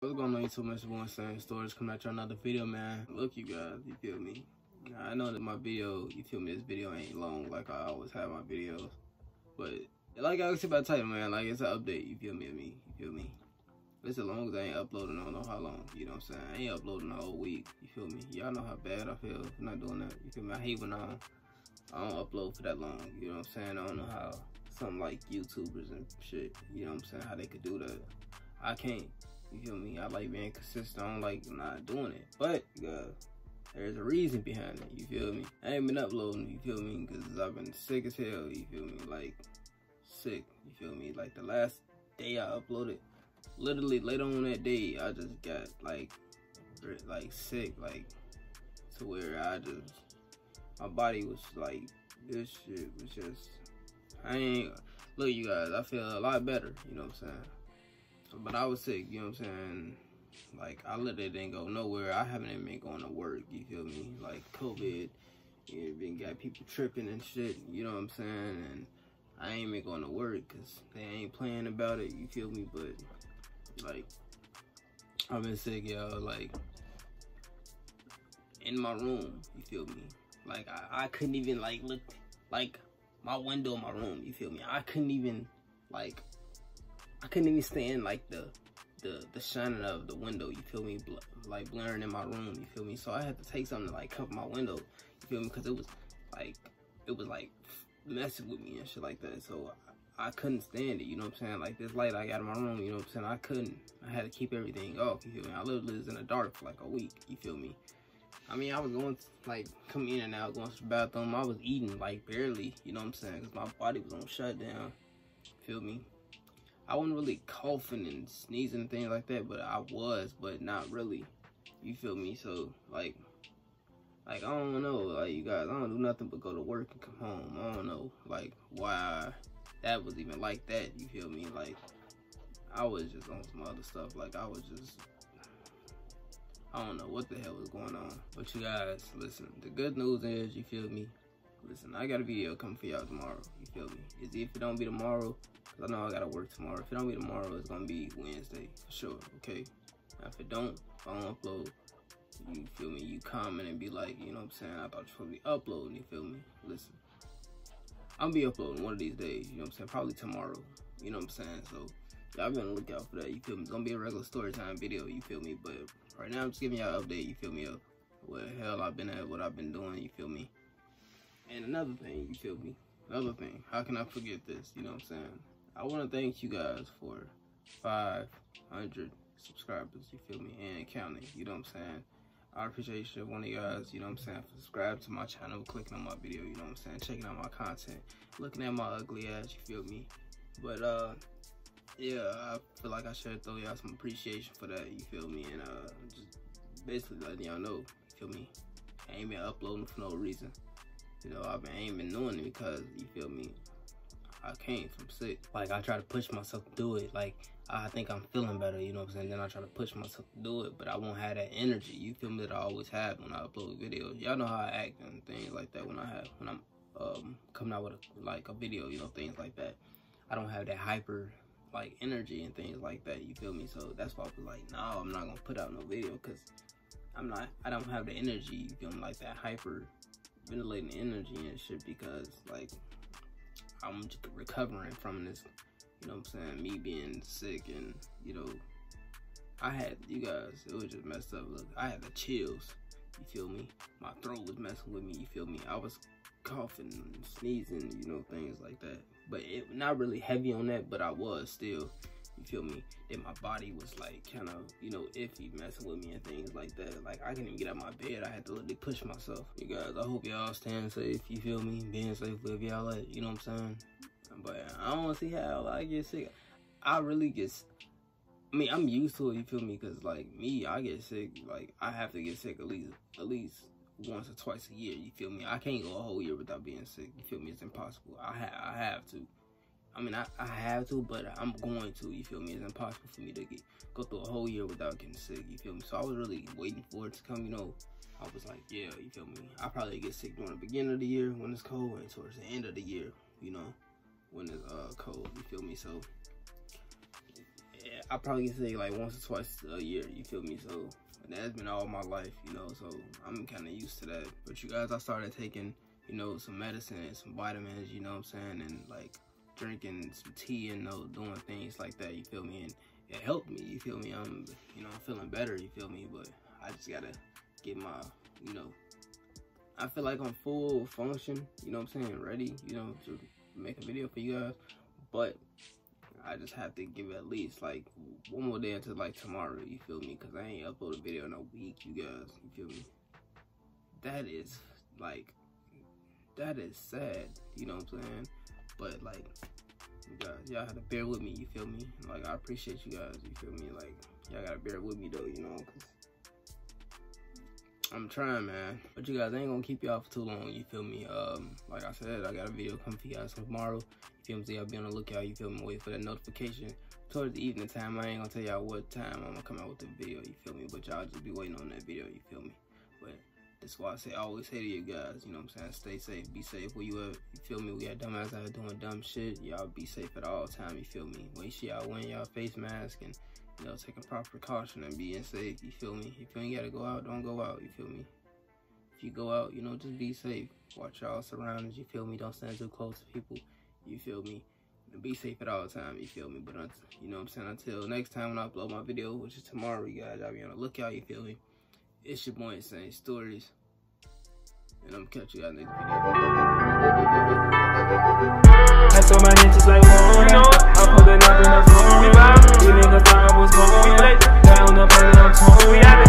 What's going on YouTube, Mr. One Saying Stories coming at you another video, man. Look, you guys, you feel me? I know that my video, you feel me, this video ain't long like I always have my videos. But, like I was about to title, man, like it's an update, you feel me, me, you feel me? It's as long as I ain't uploading, I don't know how long, you know what I'm saying? I ain't uploading a whole week, you feel me? Y'all know how bad I feel for not doing that, you feel me? I hate when I, I don't upload for that long, you know what I'm saying? I don't know how something like YouTubers and shit, you know what I'm saying, how they could do that. I can't. You feel me? I like being consistent. I don't like not doing it. But uh, there's a reason behind it. You feel me? I ain't been uploading. You feel me? Because I've been sick as hell. You feel me? Like sick. You feel me? Like the last day I uploaded, literally later on that day, I just got like like sick, like to where I just my body was like this shit was just I ain't look you guys. I feel a lot better. You know what I'm saying? But I was sick, you know what I'm saying? Like, I literally didn't go nowhere. I haven't even been going to work, you feel me? Like, COVID, you been got people tripping and shit, you know what I'm saying? And I ain't been going to work because they ain't playing about it, you feel me? But, like, I've been sick, y'all, like, in my room, you feel me? Like, I, I couldn't even, like, look, like, my window in my room, you feel me? I couldn't even, like, I couldn't even stand like the the the shining of the window. You feel me? Bl like blaring in my room. You feel me? So I had to take something to like cover my window. You feel me? Because it was like it was like messing with me and shit like that. So I, I couldn't stand it. You know what I'm saying? Like this light I got in my room. You know what I'm saying? I couldn't. I had to keep everything off. You feel me? I was in the dark for like a week. You feel me? I mean, I was going to, like, come in and out, going to the bathroom. I was eating, like, barely, you know what I'm saying? Because my body was on shutdown. Feel me? I wasn't really coughing and sneezing and things like that, but I was, but not really. You feel me? So like, like I don't know, like you guys, I don't do nothing but go to work and come home. I don't know, like why that was even like that. You feel me? Like I was just on some other stuff. Like I was just. I don't know what the hell was going on. But you guys, listen, the good news is, you feel me? Listen, I got a video coming for y'all tomorrow. You feel me? Is if it don't be tomorrow, Cause I know I gotta work tomorrow. If it don't be tomorrow, it's gonna be Wednesday for sure. Okay. Now, if it don't, if I don't upload, you feel me? You comment and be like, you know what I'm saying? I thought you supposed to be uploading. You feel me? Listen, I'm be uploading one of these days. You know what I'm saying? Probably tomorrow. You know what I'm saying? So y'all be on the lookout for that. You feel me? It's gonna be a regular story time video. You feel me? But right now, I'm just giving y'all an update. You feel me? Of what the hell I've been at, what I've been doing. You feel me? And another thing, you feel me? Another thing, how can I forget this? You know what I'm saying? I want to thank you guys for 500 subscribers, you feel me, and counting, you know what I'm saying? I appreciate each one of you guys, you know what I'm saying, Subscribe to my channel, clicking on my video, you know what I'm saying, checking out my content, looking at my ugly ass, you feel me? But, uh, yeah, I feel like I should throw y'all some appreciation for that, you feel me? And, uh, just basically letting y'all know, you feel me? I ain't been uploading for no reason. You know, I've been, been doing it because, you feel me? I came from sick. Like I try to push myself to do it. Like I think I'm feeling better, you know what I'm saying? Then I try to push myself to do it, but I won't have that energy. You feel me that I always have when I upload videos. Y'all know how I act and things like that when I have when I'm um coming out with a, like a video, you know, things like that. I don't have that hyper like energy and things like that. You feel me? So that's why I was like, no, I'm not gonna put out no video because I'm not. I don't have the energy. You feel me? Like that hyper ventilating energy and shit because like I'm just recovering from this, you know what I'm saying, me being sick and, you know, I had, you guys, it was just messed up. Look, I had the chills, you feel me? My throat was messing with me, you feel me? I was coughing sneezing, you know, things like that. But it not really heavy on that, but I was still, you feel me? Then my body was like kind of, you know, iffy, messing with me and things like that. Like I couldn't even get out my bed. I had to literally push myself. You guys, I hope y'all staying safe. You feel me? Being safe with y'all you know what I'm saying? But I don't see how I get sick. I really get, I mean, I'm used to it, you feel me? Because like me, I get sick, like I have to get sick at least, at least once or twice a year, you feel me? I can't go a whole year without being sick, you feel me? It's impossible. I, ha I have to. I mean, I, I have to, but I'm going to, you feel me? It's impossible for me to get go through a whole year without getting sick, you feel me? So I was really waiting for it to come, you know. I was like, yeah, you feel me? I probably get sick during the beginning of the year when it's cold and towards the end of the year, you know, when it's uh, cold, you feel me? So yeah, I probably get sick like once or twice a year. You feel me? So that's been all my life, you know. So I'm kind of used to that. But you guys, I started taking, you know, some medicine and some vitamins. You know what I'm saying? And like drinking some tea and know, doing things like that. You feel me? And it helped me. You feel me? I'm, you know, I'm feeling better. You feel me? But I just gotta get my, you know, I feel like I'm full function. You know what I'm saying? Ready. You know, to make a video for you guys. But I just have to give at least like one more day until like tomorrow, you feel me? Because I ain't upload a video in a week, you guys, you feel me? That is like, that is sad, you know what I'm saying? But like, you guys, y'all have to bear with me, you feel me? Like, I appreciate you guys, you feel me? Like, y'all gotta bear with me though, you know? I'm trying, man. But you guys, I ain't gonna keep y'all for too long, you feel me? Um, like I said, I got a video coming for you guys tomorrow. You feel me? So y'all be on the lookout, you feel me? Wait for that notification. Towards the evening time, I ain't gonna tell y'all what time I'm gonna come out with the video, you feel me? But y'all just be waiting on that video, you feel me? But that's why I say I always say to you guys, you know what I'm saying? Stay safe, be safe where you at. You feel me? We got dumbass out doing dumb shit. Y'all be safe at all time, you feel me? You see y'all wearing y'all face mask and you know, taking proper precaution and being safe, you feel me? If you ain't gotta go out, don't go out, you feel me? if you go out, you know, just be safe. Watch y'all surroundings, you feel me? Don't stand too close to people, you feel me? Be safe at all time, you feel me? But, you know what I'm saying? Until next time when I upload my video, which is tomorrow, you guys, I'll be on the lookout, you feel me? It's your boy Insane Stories. And I'm catch you guys next video. I saw my just like one. I put the knob in the phone. We niggas thought I was going gone. Down up and I'm torn.